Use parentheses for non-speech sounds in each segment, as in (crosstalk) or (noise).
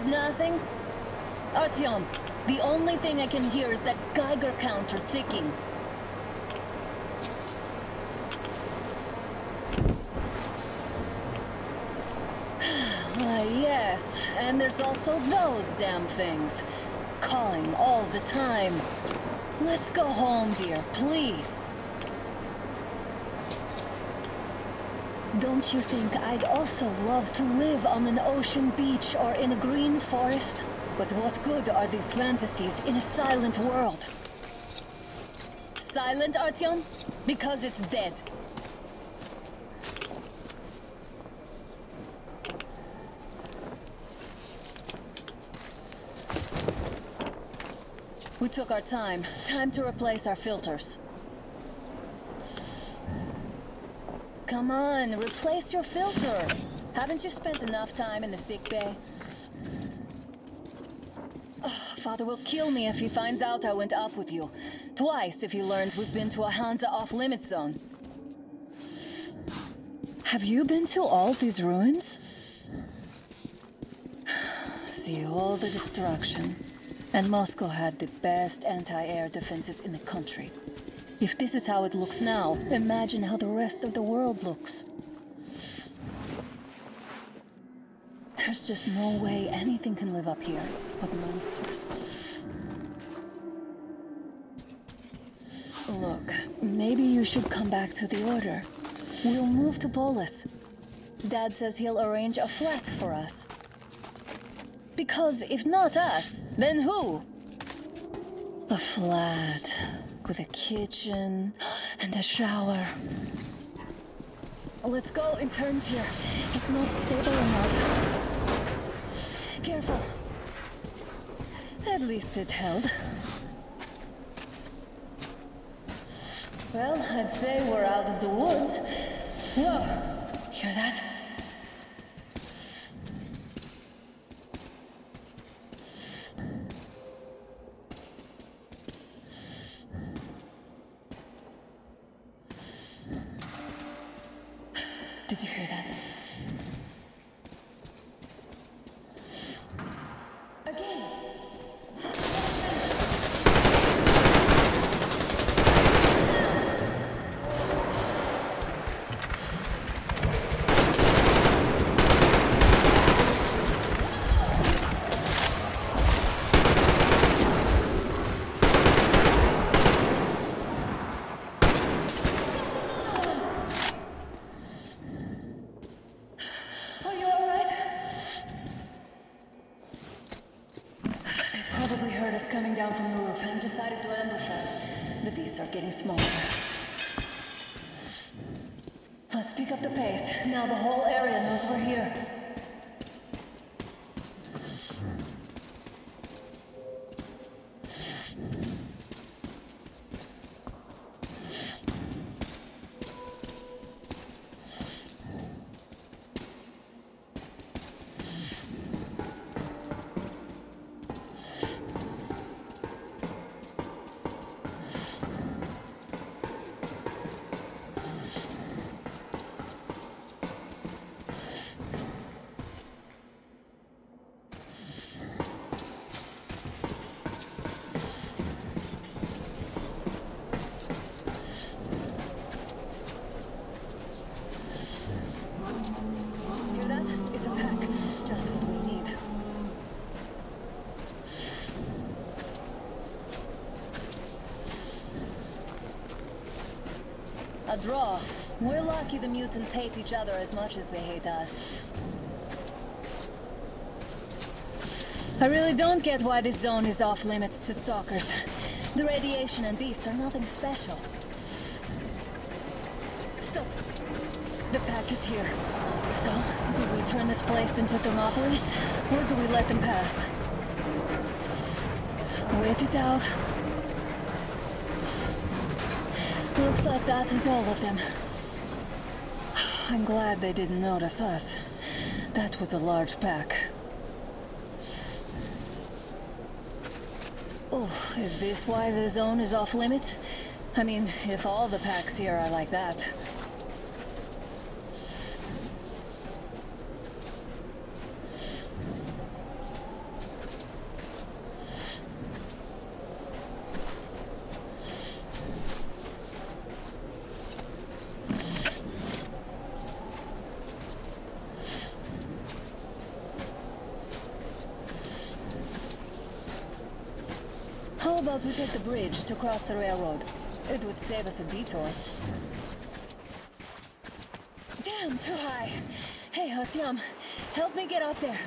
Of nothing? Artyom, the only thing I can hear is that Geiger counter ticking. (sighs) Yes. And there's also those damn things. Calling all the time. Let's go home, dear, please. Don't you think I'd also love to live on an ocean beach or in a green forest? But what good are these fantasies in a silent world? Silent, Artyom? Because it's dead. We took our time. Time to replace our filters. Come on, replace your filter. Haven't you spent enough time in the sick bay? Oh, Father will kill me if he finds out I went off with you. Twice if he learns we've been to a Hansa off-limit zone. Have you been to all these ruins? (sighs) See all the destruction. And Moscow had the best anti-air defenses in the country. If this is how it looks now, imagine how the rest of the world looks. There's just no way anything can live up here but monsters. Look, maybe you should come back to the Order. We'll move to Polis. Dad says he'll arrange a flat for us. Because if not us, then who? A flat with a kitchen and a shower. Let's go in turns here. It's not stable enough. Careful. At least it held. Well, I'd say we're out of the woods. Whoa! Hear that? Draw. We're lucky the mutants hate each other as much as they hate us. I really don't get why this zone is off limits to stalkers. The radiation and beasts are nothing special. Stop. The pack is here. So, do we turn this place into Thermopylae, or do we let them pass? Wait it out. Looks like that was all of them. I'm glad they didn't notice us. That was a large pack. Oh, is this why the zone is off limits? I mean, if all the packs here are like that. How about we take the bridge to cross the railroad? It would save us a detour. Damn, too high. Hey, Artyom, help me get up there.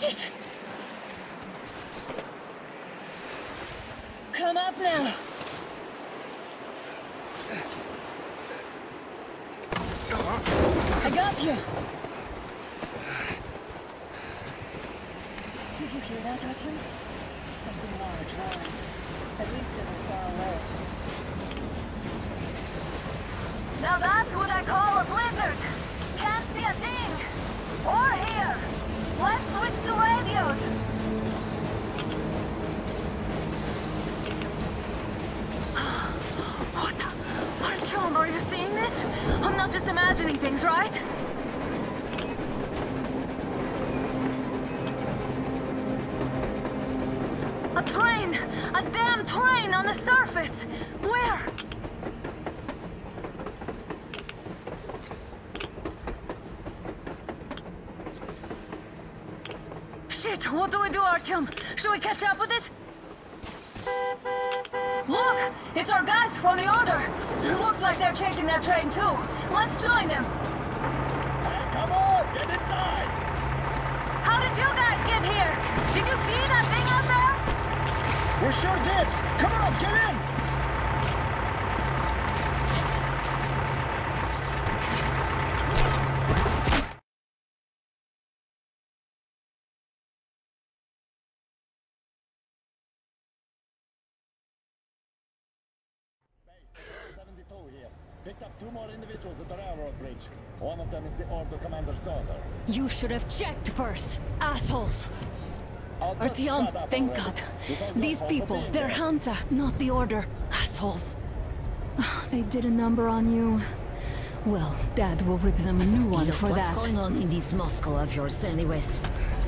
Shit! Come up now. I got you. Did you hear that, Artyom? Something large roaring. At least it was far away. Now that's what I call a blizzard. Can't see a thing. Or hear. Let's switch to radios. What the? Artyom, are you seeing this? I'm not just imagining things, right? A train! A damn train on the surface! Where? Shit, what do we do, Artyom? Should we catch up with it? Look! It's our guys from the Order! Looks like they're chasing that train too. Let's join them! Come on, get inside! How did you guys get here? Did you see that thing out there? We sure did! Come on, get in! Two more individuals at the railroad bridge. One of them is the Order Commander's daughter. You should have checked first, assholes. I'll just Artyom, thank already. God. You These people, being they're there. Hansa, not the Order. Assholes. (sighs) They did a number on you. Well, Dad will rip them a new one Look, for what's that. What's going on in this Moscow of yours anyways?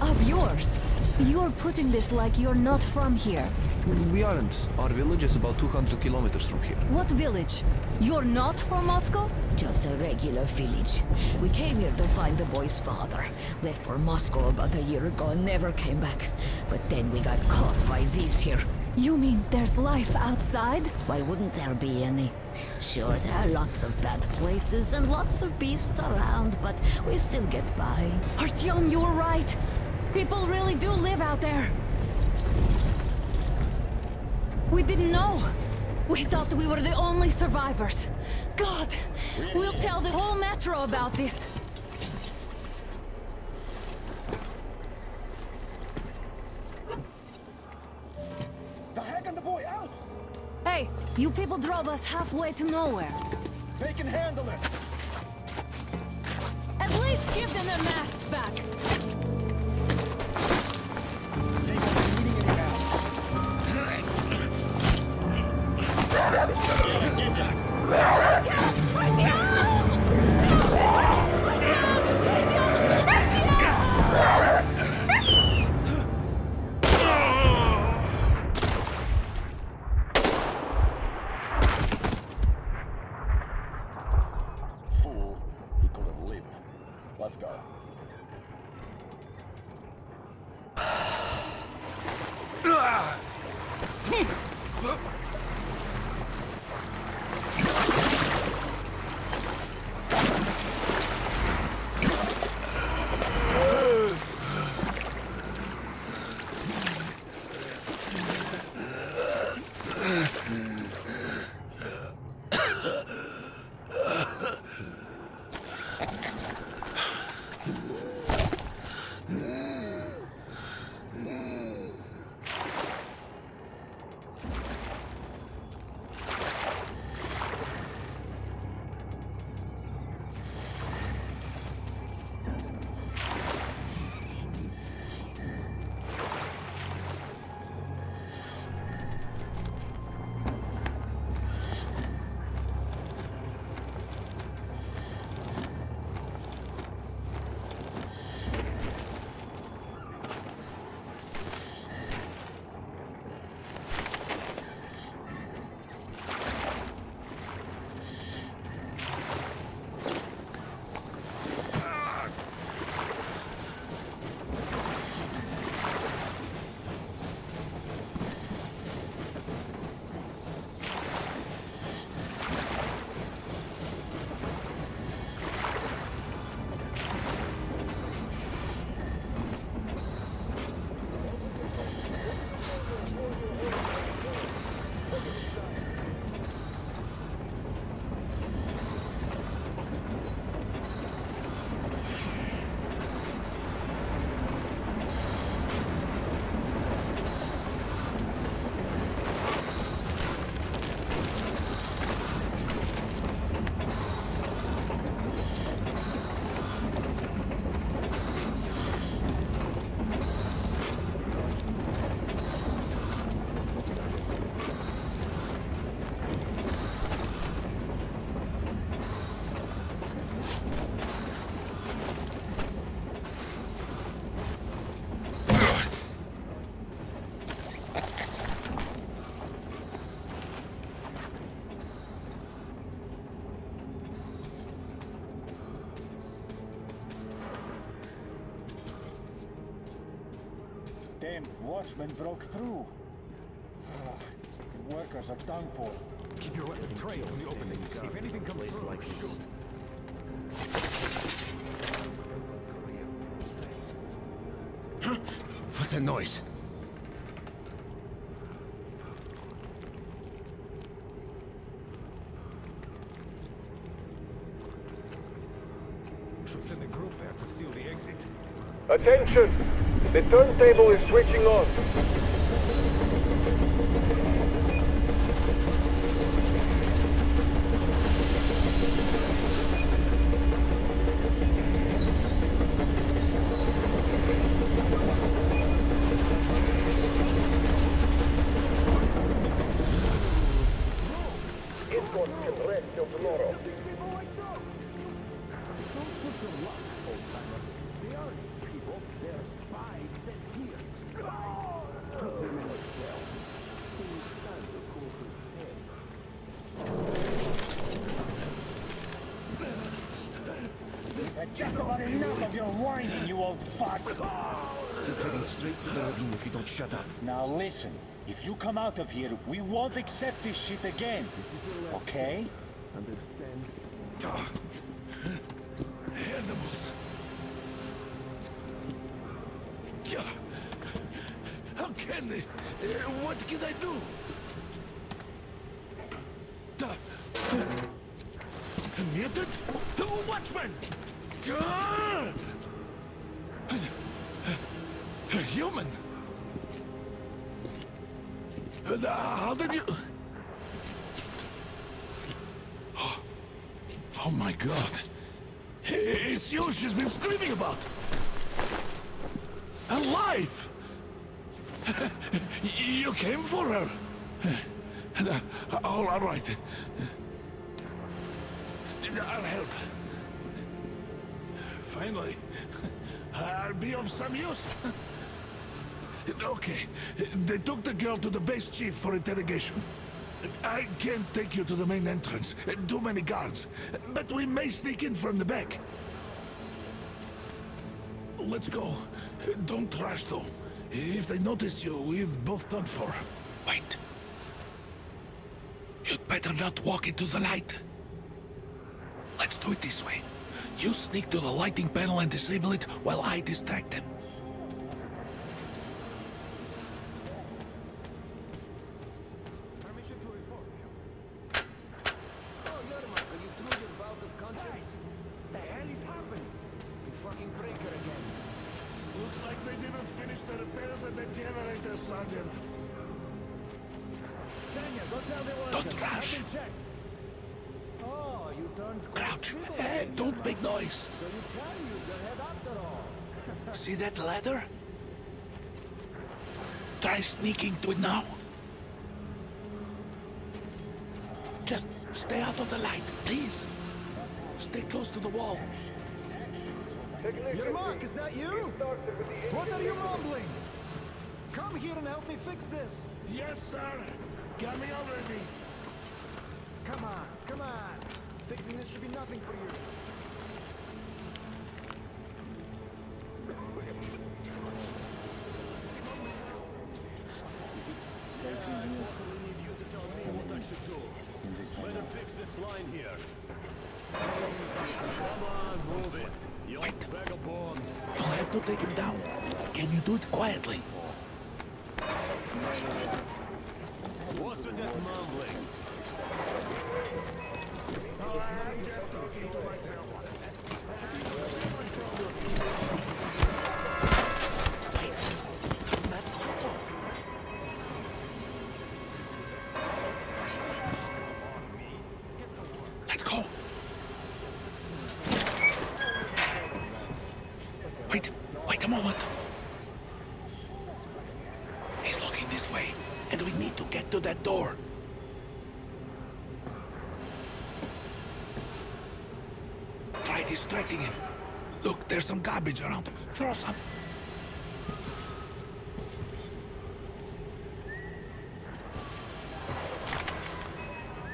Of yours? You're putting this like you're not from here. We aren't. Our village is about 200 kilometers from here. What village? You're not from Moscow? Just a regular village. We came here to find the boy's father. Left for Moscow about a year ago and never came back. But then we got caught by these here. You mean there's life outside? Why wouldn't there be any? Sure, there are lots of bad places and lots of beasts around, but we still get by. Artyom, you were right. People really do live out there. We didn't know. We thought we were the only survivors. God, we'll tell the whole metro about this. The heck and the boy out! Hey, you people drove us halfway to nowhere. They can handle it! At least give them their masks back. Fool. Watchmen broke through. The workers are done for. Keep your weapons trained on the opening. If anything comes through, shoot. What's that noise? Should send a group there to seal the exit. Attention! The turntable is switching on. Escort can rest till tomorrow. I've just about enough of your whining, you old fuck! You're heading straight to the ravine if you don't shut up. Now listen, if you come out of here, we won't accept this shit again. Okay? Understand? Animals. How can they? Uh, what can I do? Mutant? Watchman! A human? How did you... Oh, oh my god. It's you she's been screaming about. Alive! you came for her. All right. I'll help. Finally, I'll be of some use. Okay, they took the girl to the base chief for interrogation. I can't take you to the main entrance. Too many guards. But we may sneak in from the back. Let's go. Don't rush, though. If they notice you, we're both done for. Wait. You'd better not walk into the light. Let's do it this way. You sneak to the lighting panel and disable it while I distract them. All. See that ladder? Try sneaking to it now. Just stay out of the light, please. Stay close to the wall. Yermak, is that you? What are you mumbling? Come here and help me fix this. Yes, sir. Got me already. Come on, come on. Fixing this should be nothing for you. Line here. Come on, move it. You bag of bones. You'll have to take him down. Can you do it quietly? What's with that mumbling? Let's some garbage around. Throw some.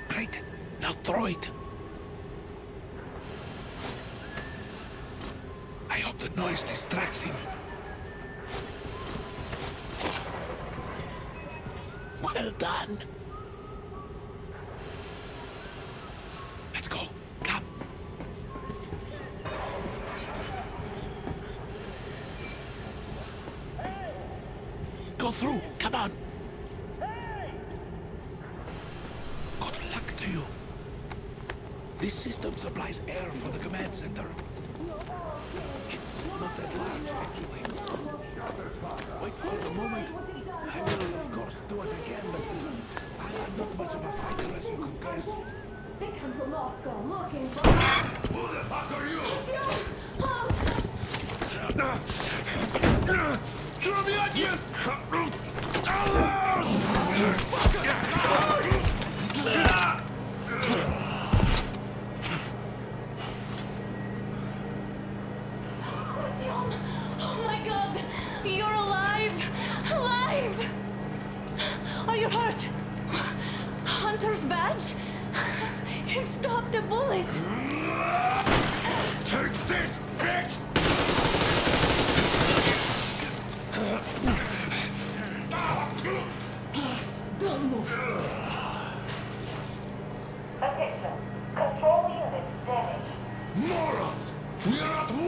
Great. Now throw it. I hope the noise distracts him. Well done. Let's go. Come. Through. Come on. Good luck to you. This system supplies air for the command center. It's not that large, actually. Wait for the moment. I will, of course, do it again, but I'm not much of a fighter, as you could guess. They come from Moscow looking for... Who the fuck are you? Throw me at you! Artyom!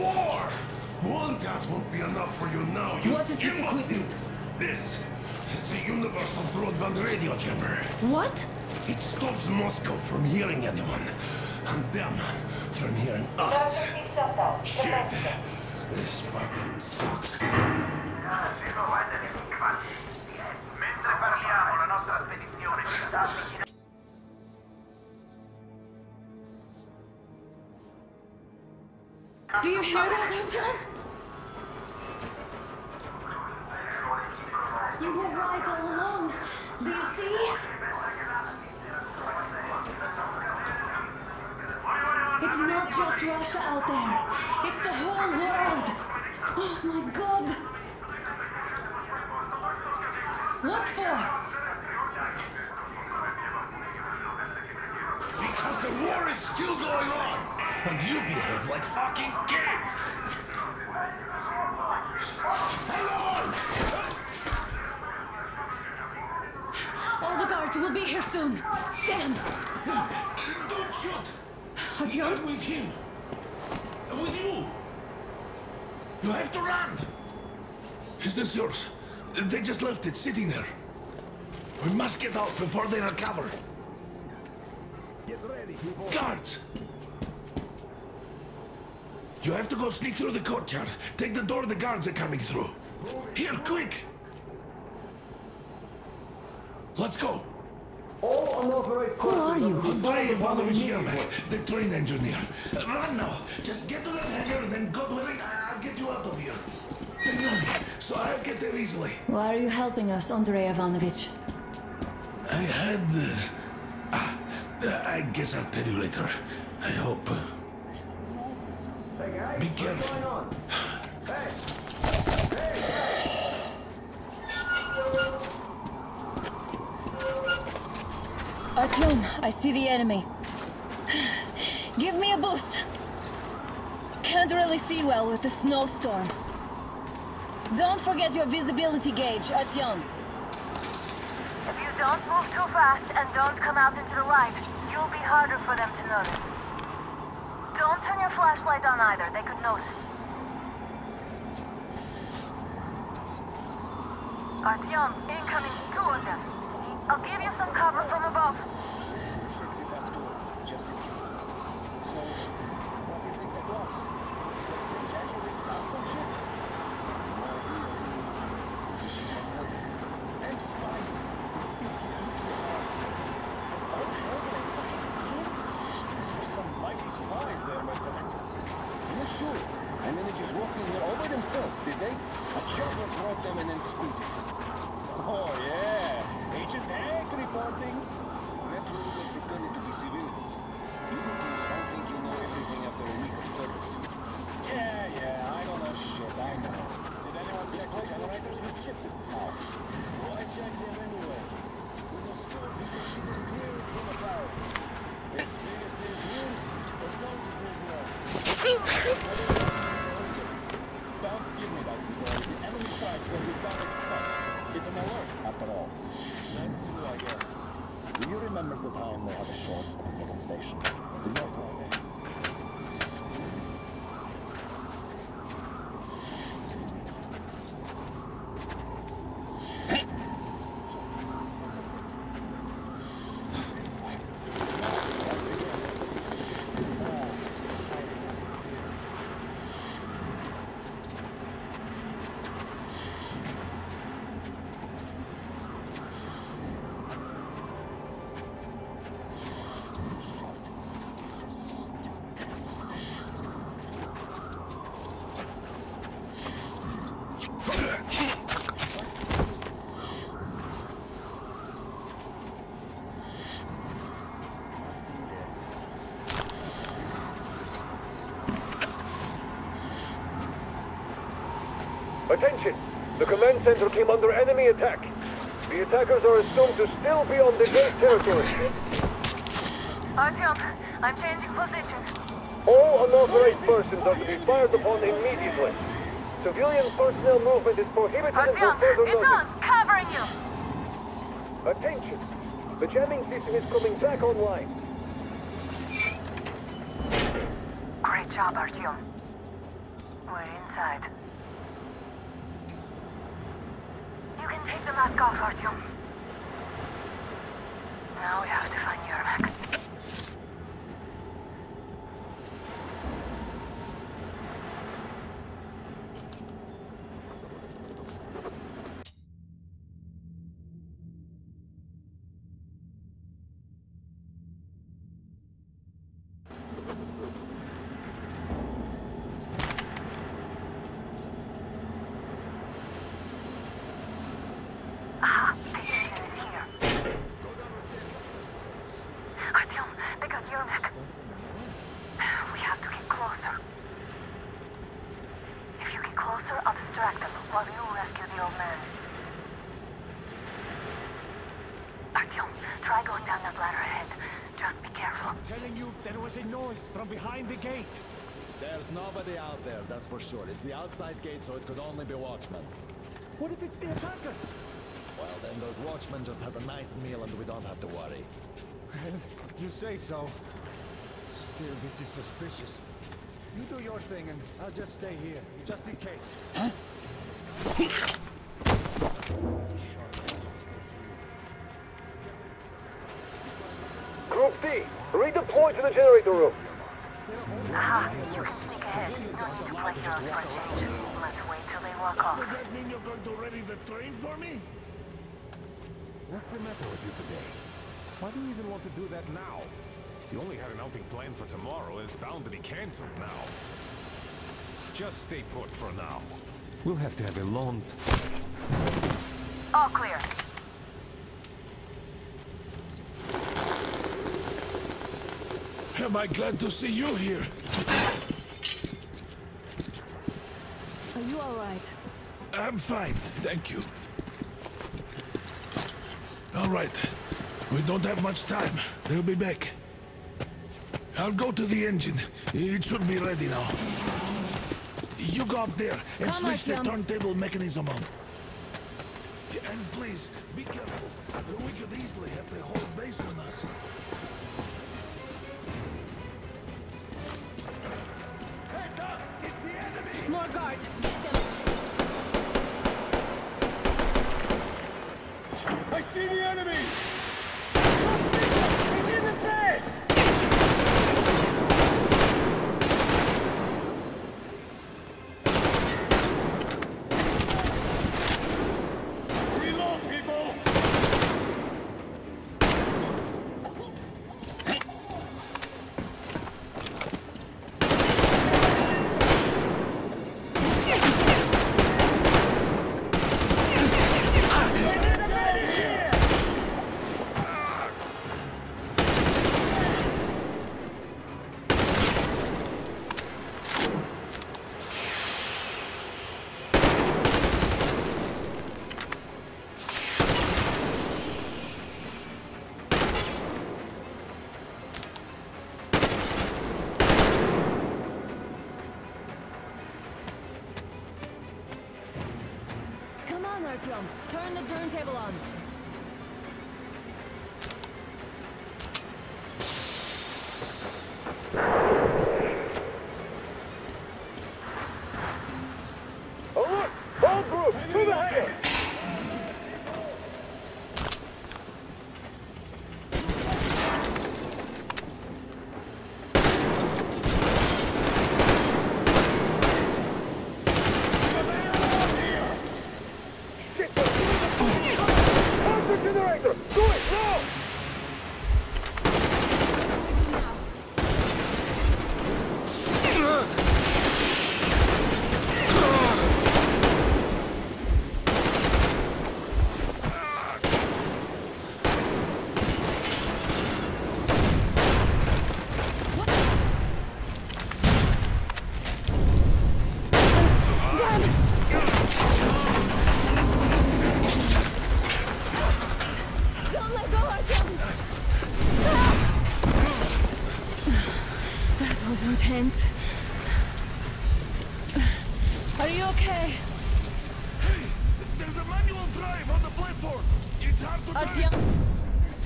War! One death won't be enough for you now, you What is this imbeciles. equipment? This is the Universal Broadband Radio Jammer. What? It stops Moscow from hearing anyone, and them from hearing us. Emergency shutdown. Shit! This fucking sucks. Mentre parliamo, la nostra spedizione si sta avvicinando. Do you hear that, Artyom? You were right all along. Do you see? It's not just Russia out there. It's the whole world. Oh my god. What for? Because the war is still going on, and you behave like fucking kids! Hello! All the guards will be here soon. Damn. Don't shoot! Artyom? I'm with him. I'm with you. You have to run. Is this yours? They just left it sitting there. We must get out before they recover. Get ready, people. Guards! You have to go sneak through the courtyard. Take the door the guards are coming through. Here, quick! Let's go. All unauthorized Who are you? Andrei Ivanovich Yermak, the train engineer. Run now. Just get to that hangar, and then go to it. I'll get you out of here. They know me, so I'll get there easily. Why are you helping us, Andrei Ivanovich? I had... Uh, ah, uh, I guess I'll tell you later. I hope. Uh, Hey guys, be careful. going on? Hey! Artyom, I see the enemy. Give me a boost. Can't really see well with the snowstorm. Don't forget your visibility gauge, Artyom. If you don't move too fast and don't come out into the light, you'll be harder for them to notice. Don't turn your flashlight on either, they could notice. Artyom, incoming two of them. I'll give you some cover from above. The command center came under enemy attack. The attackers are assumed to still be on the gate territory. Artyom, I'm changing position. All unauthorized persons are to be fired upon immediately. Civilian personnel movement is prohibited until Artyom, further it's notice. on! Covering you! Attention! The jamming system is coming back online. Great job, Artyom. We're inside. You can take the mask off, Artyom. Now we have to find Yermak. Ah, the engine is here. Artyom, they got Yermak. We have to get closer. If you get closer, I'll distract them while you rescue the old man. Artyom, try going down that ladder ahead. Just be careful. Telling you there was a noise from behind the gate. There's nobody out there, that's for sure. It's the outside gate, so it could only be watchmen. What if it's the attackers? Well, then those watchmen just had a nice meal and we don't have to worry. Well, (laughs) you say so. Still, this is suspicious. You do your thing and I'll just stay here, just in case. Group D, redeploy to the generator room. Aha, you sneak ahead. No need to play heroes for a change. Let's wait till they walk off. Does that mean you're going to ready the train for me? What's the matter with you today? Why do you even want to do that now? You only had an outing planned for tomorrow, and it's bound to be cancelled now. Just stay put for now. We'll have to have a long... All clear. Am I glad to see you here? Are you alright? I'm fine, thank you. All right. We don't have much time. They'll be back. I'll go to the engine. It should be ready now. You go up there and Come switch the turntable mechanism on. And please, be careful. We could easily have the whole base on us. More guards!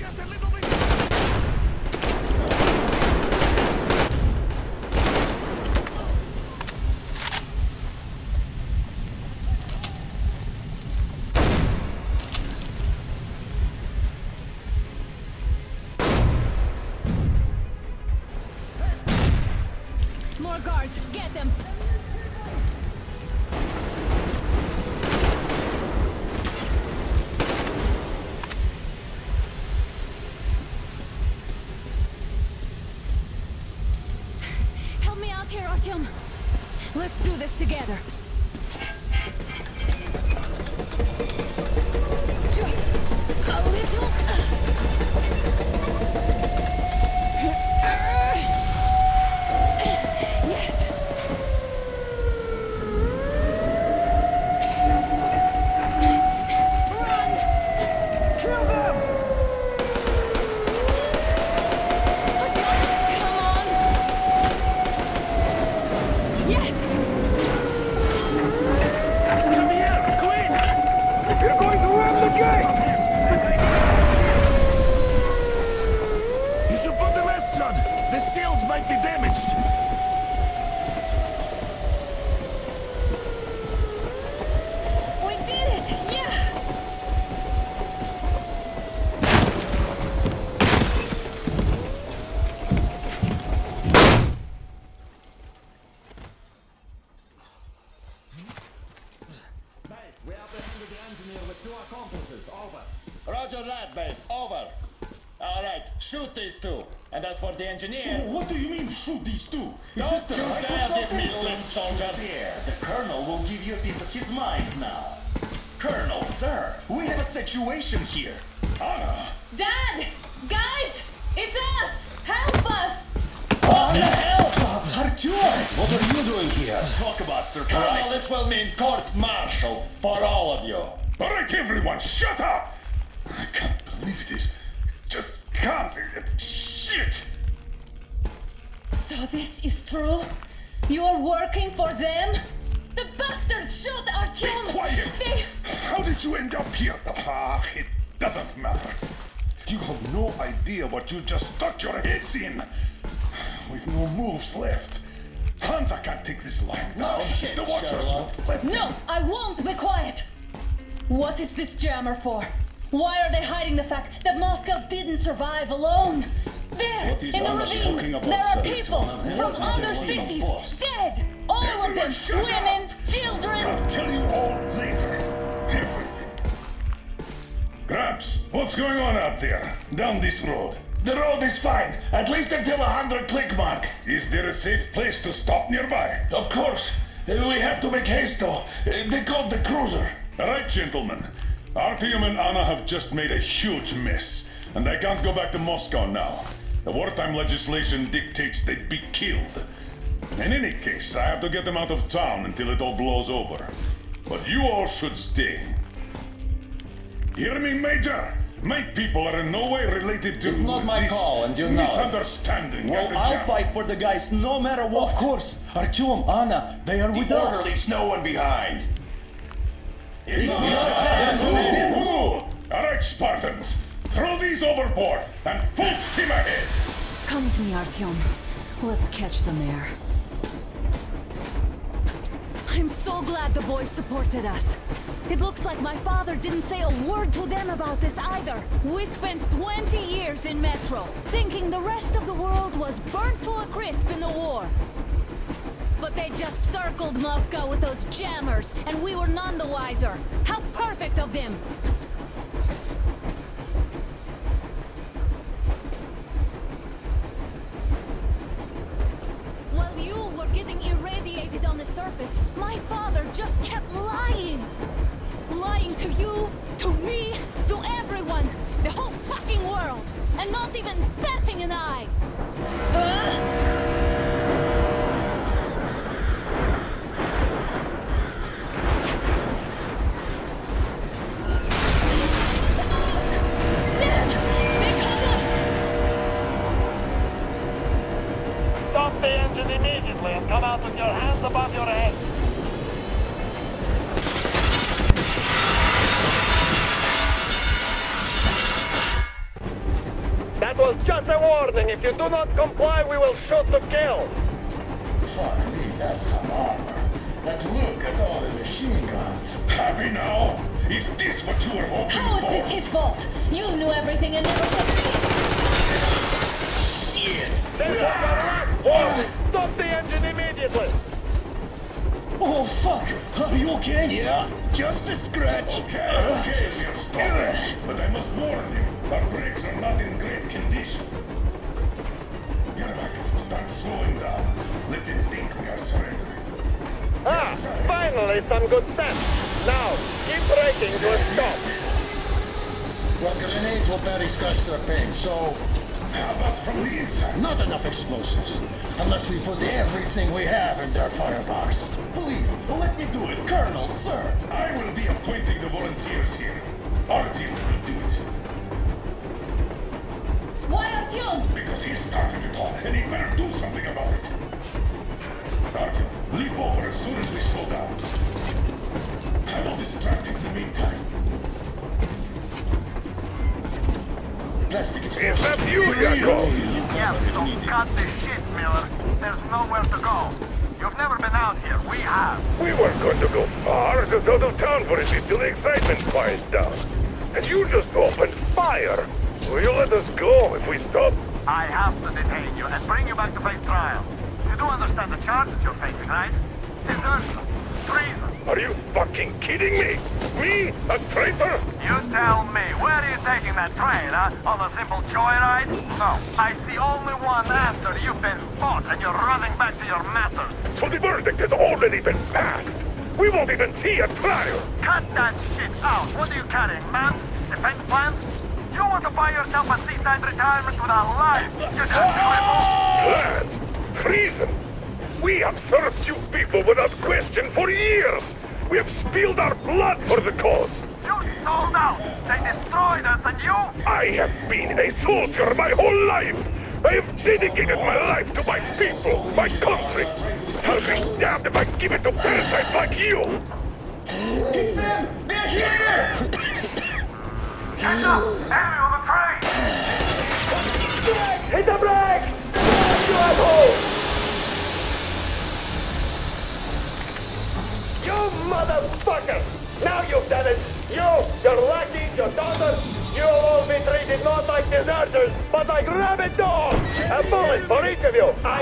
Just a little bit. Together. Just a little. Yes. Run! Kill them! Come on! Yes! Come here, Queen! You're going to ram the gate! You should put the masks on. The seals might be damaged. We did it! Yeah! We apprehended the engineer with two accomplices. Over. Roger that, base. Over. All right, shoot these two. And as for the engineer... What do you mean, shoot these two? Is Don't this the you right or dare give me something? lip, soldier. There, the Colonel will give you a piece of mind now. Colonel, sir, we have a situation here. Ah, it doesn't matter. You have no idea what you just stuck your heads in. We've no moves left. Hansa can't take this line now. shit, the Watchers Sherlock. won't let No, I won't be quiet! What is this jammer for? Why are they hiding the fact that Moscow didn't survive alone? There, What is in the ravine, about, there are people from other cities dead! All of them! Everyone shut up. Women, children! I'll tell you all later. Everything. Gramps, what's going on out there? Down this road. The road is fine, at least until a hundred click mark. Is there a safe place to stop nearby? Of course. Uh, We have to make haste though. Uh, They called the cruiser. Right, gentlemen. Artyom and Anna have just made a huge mess, and they can't go back to Moscow now. The wartime legislation dictates they'd be killed. In any case, I have to get them out of town until it all blows over. But you all should stay. Hear me, Major? My people are in no way related to It's not my this call, and you know misunderstanding. Well, I'll jam. fight for the guys no matter what. Of course, Artyom, Anna, they are with us. leaves no one behind. It's not who? All right, Spartans, throw these overboard and full steam ahead. Come with me, Artyom. Let's catch some air. I'm so glad the boys supported us. It looks like my father didn't say a word to them about this either. We spent 20 years in Metro, thinking the rest of the world was burnt to a crisp in the war. But they just circled Moscow with those jammers, and we were none the wiser. How perfect of them! Was just a warning. If you do not comply, we will shoot to kill. Fuck me, that's some armor. But look at all the machine guns. Happy now? Is this what you were hoping How is for? this his fault? You knew everything and never said Shit! This is your. Stop the engine immediately. Oh, fuck! Are you okay? Yeah, just a scratch. Okay, uh, okay, we'll uh, stop. But I must warn you, our brakes are not in great condition. Yermak, start slowing down. Let them think we are surrendering. Ah, finally some good sense. Now, keep braking to a stop. Well, grenades will barely scratch their paint, so... How about from the inside? Not enough explosives. Unless we put everything we have in their firebox. Please, let me do it, Colonel, sir. I will be appointing the volunteers here. Artyom will Why Artyom? Because he started it all, and he better do something about it. Artyom, leap over as soon as we slow down. I will distract him in the meantime. Plastic Is that you, Yakov? Yeah, so cut the shit, Miller. There's nowhere to go. You've never been out here. We have. We weren't going to go far, just out of town for a bit till the excitement quiets down. And you just opened fire. Will you let us go if we stop? I have to detain you and bring you back to face trial. You do understand the charges you're facing, right? Desertion, treason. Are you fucking kidding me? Me? A traitor? You tell me, where are you taking that train, huh? On a simple joyride? No, I see only one answer. You've been fought and you're running back to your masters. So the verdict has already been passed. We won't even see a trial. Cut that shit out. What are you carrying, man? Defense plans? You want to buy yourself a seaside retirement with a life? You just Plans? Treason? We have served you people without question for years. We have spilled our blood for the cause. You sold out. They destroyed us and you... I have been a soldier my whole life. I have dedicated my life to my people, my country. I'll be damned if I give it to parasites like you. It's them! They're here! Catch the train! Hit the brake! You asshole! You motherfucker! Now you've done it! You, your lackeys, your daughters, you'll all be treated not like deserters, but like rabid dogs! A bullet for each of you! I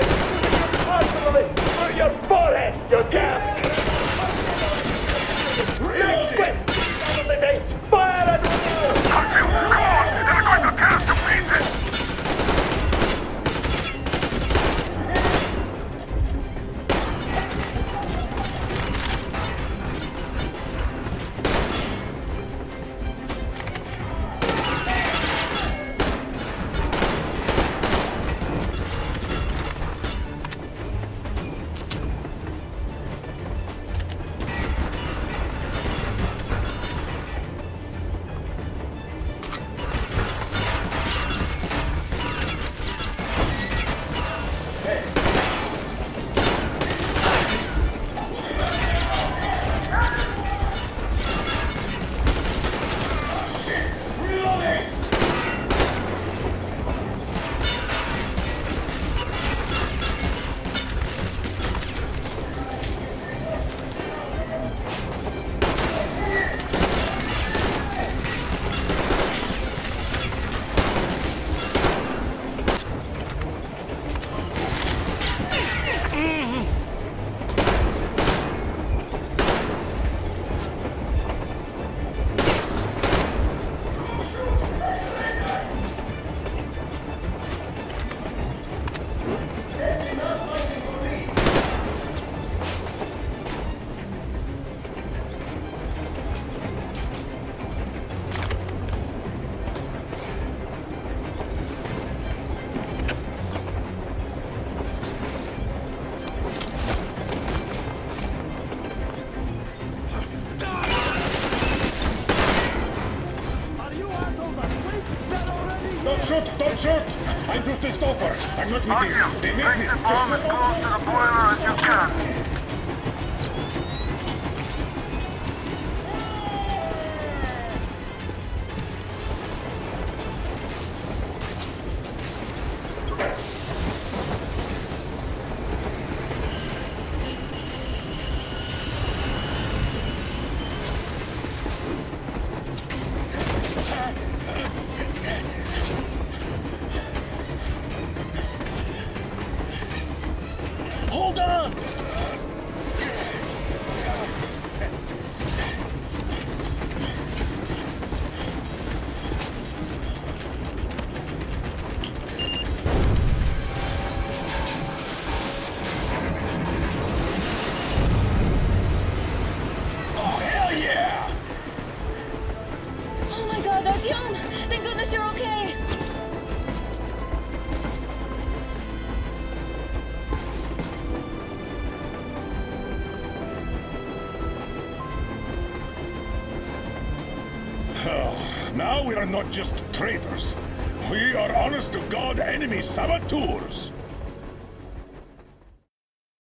personally through your forehead, you damn! Stalker. I'm not with you. They made me. Are not just traitors. We are honest to God enemy saboteurs.